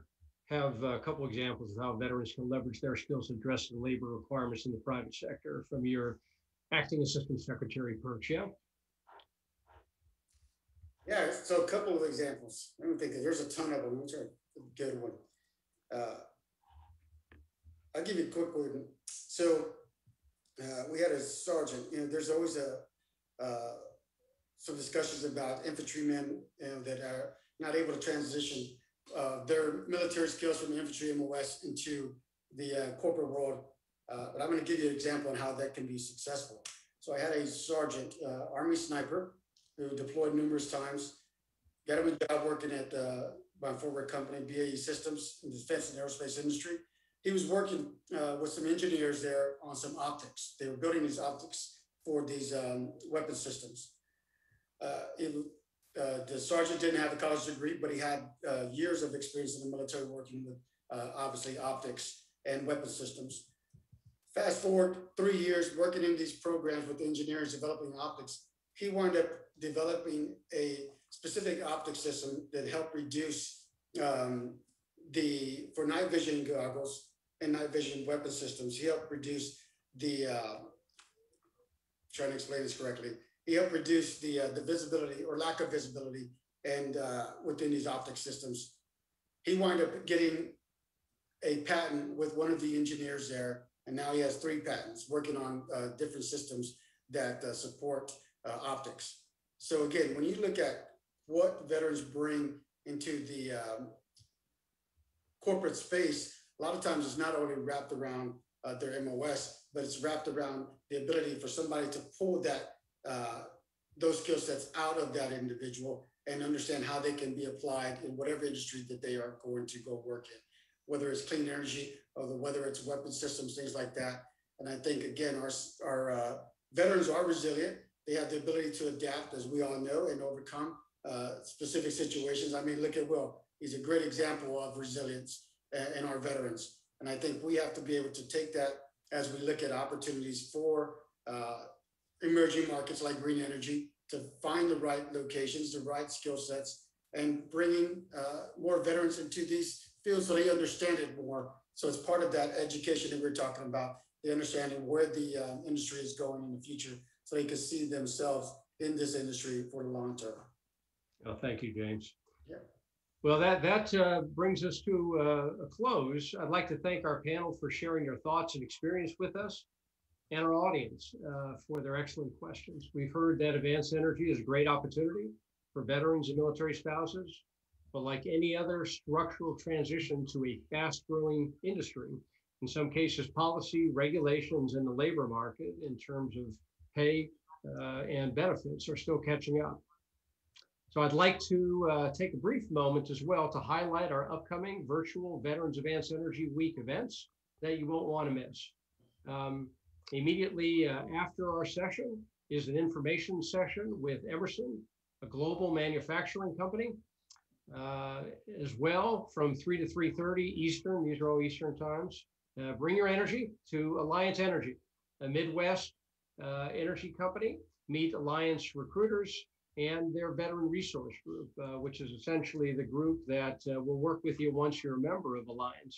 have a couple examples of how veterans can leverage their skills to address the labor requirements in the private sector from your acting assistant secretary perch, yeah? Yeah, so a couple of examples. I don't think there's a ton of them. Which are a good one. Uh, I'll give you a quick one. So uh, we had a sergeant. You know, there's always a uh, some discussions about infantrymen you know, that are not able to transition uh, their military skills from the infantry MOS into the uh, corporate world. Uh, but I'm going to give you an example on how that can be successful. So I had a sergeant, uh, Army sniper, who deployed numerous times. Got him a job working at uh, my former company, BAE Systems, in the defense and aerospace industry. He was working uh, with some engineers there on some optics. They were building these optics for these um, weapon systems. Uh, it, uh, the sergeant didn't have a college degree, but he had uh, years of experience in the military working with uh, obviously optics and weapon systems. Fast forward three years working in these programs with engineers developing optics, he wound up developing a specific optic system that helped reduce um, the for night vision goggles and night vision weapon systems. He helped reduce the uh, trying to explain this correctly. He helped reduce the uh, the visibility or lack of visibility and uh, within these optic systems. He wound up getting a patent with one of the engineers there, and now he has three patents working on uh, different systems that uh, support uh, optics. So again, when you look at what veterans bring into the um, corporate space, a lot of times it's not only wrapped around uh, their MOS, but it's wrapped around the ability for somebody to pull that uh, those skill sets out of that individual and understand how they can be applied in whatever industry that they are going to go work in, whether it's clean energy or the, whether it's weapon systems, things like that. And I think again, our our uh, veterans are resilient. They have the ability to adapt, as we all know, and overcome uh, specific situations. I mean, look at Will. He's a great example of resilience uh, in our veterans. And I think we have to be able to take that as we look at opportunities for uh, emerging markets like green energy to find the right locations, the right skill sets, and bringing uh, more veterans into these fields so they understand it more. So it's part of that education that we're talking about, the understanding where the um, industry is going in the future so they can see themselves in this industry for the long term. Oh, thank you, James. Yeah. Well, that, that uh, brings us to uh, a close. I'd like to thank our panel for sharing their thoughts and experience with us and our audience uh, for their excellent questions. We've heard that advanced energy is a great opportunity for veterans and military spouses, but like any other structural transition to a fast-growing industry, in some cases, policy, regulations, and the labor market in terms of pay uh, and benefits are still catching up. So I'd like to uh, take a brief moment as well to highlight our upcoming virtual Veterans Advanced Energy Week events that you won't want to miss. Um, immediately uh, after our session is an information session with Emerson, a global manufacturing company. Uh, as well, from 3 to 3.30 Eastern, these are all Eastern times. Uh, bring your energy to Alliant Energy, a Midwest uh, energy company. Meet Alliant recruiters, and their veteran resource group, uh, which is essentially the group that uh, will work with you once you're a member of Alliant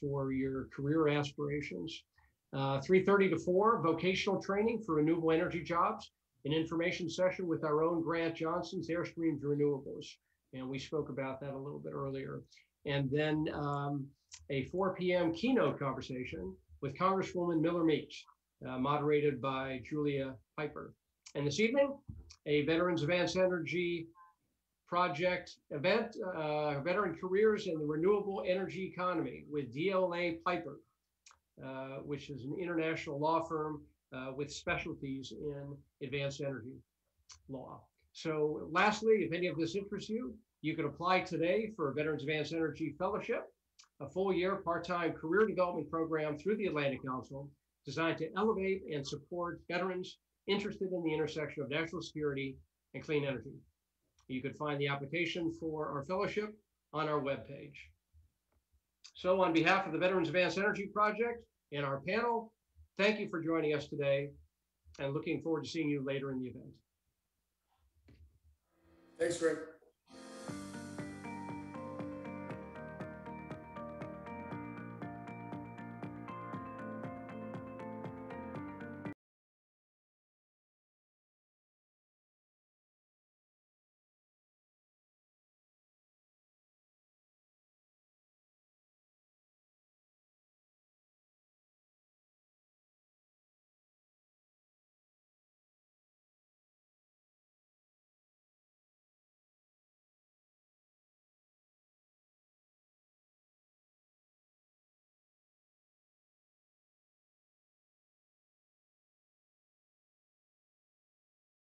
for your career aspirations. 3.30 to 4, vocational training for renewable energy jobs, an information session with our own Grant Johnson's Airstreams Renewables. And we spoke about that a little bit earlier. And then um, a 4 p.m. keynote conversation with Congresswoman Miller-Meeks, uh, moderated by Julia Piper. And this evening, a Veterans Advanced Energy Project event, uh, Veteran Careers in the Renewable Energy Economy with DLA Piper, uh, which is an international law firm uh, with specialties in advanced energy law. So lastly, if any of this interests you, you can apply today for a Veterans Advanced Energy Fellowship, a full year part-time career development program through the Atlantic Council designed to elevate and support veterans interested in the intersection of national security and clean energy. You can find the application for our fellowship on our webpage. So on behalf of the Veterans Advanced Energy Project and our panel, thank you for joining us today and looking forward to seeing you later in the event. Thanks, Greg.